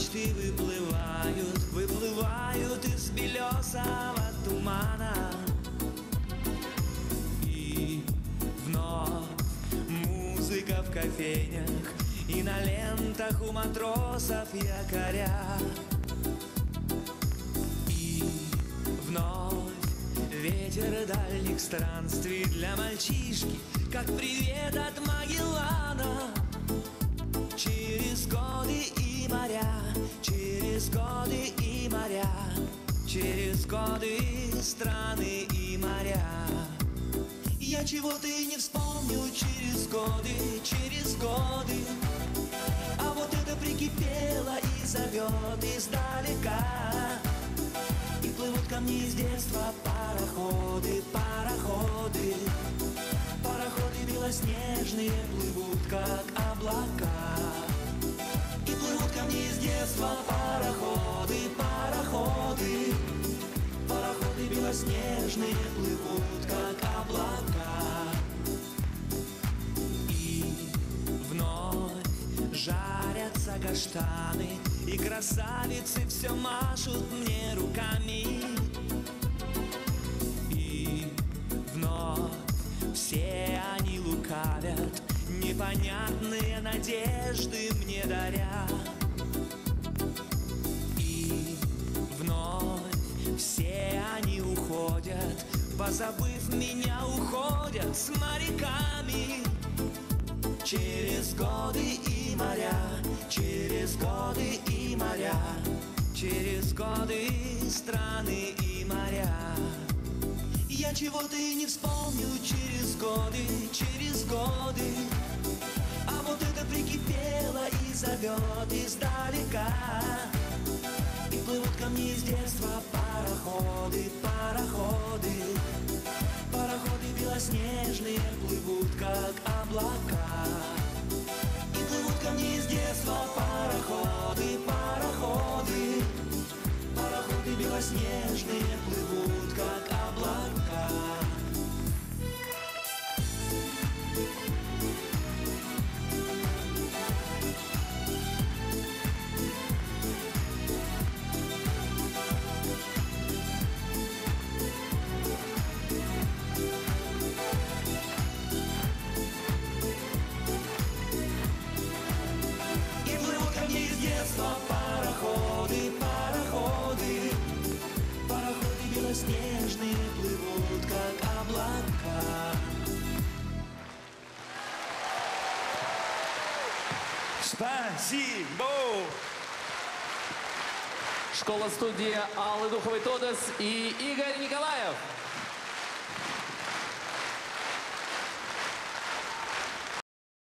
мечты выплывают, выплывают из белесого тумана. И вновь музыка в кофейнях и на лентах у матросов якоря. И вновь ветер дальних странствий для мальчишки, как привет от Через годы, страны и моря. Я чего-то и не вспомню через годы, через годы. А вот это прикипело и зовет издалека. И плывут ко мне из детства пароходы, белоснежные плывут, как облака. И вновь жарятся каштаны И красавицы все машут мне руками. И вновь все они лукавят Непонятные надежды мне даря Позабыв меня уходят с моряками. Через годы и моря, через годы и моря Через годы страны и моря. Я чего-то и не вспомню через годы, через годы. А вот это прикипело и зовет издалека белоснежные плывут, как облака Спасибо! Школа-студия Аллы Духовой Тодос и Игорь